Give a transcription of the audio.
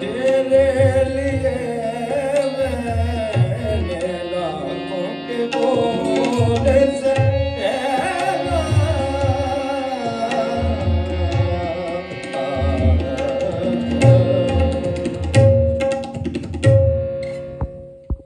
ਤੇਰੇ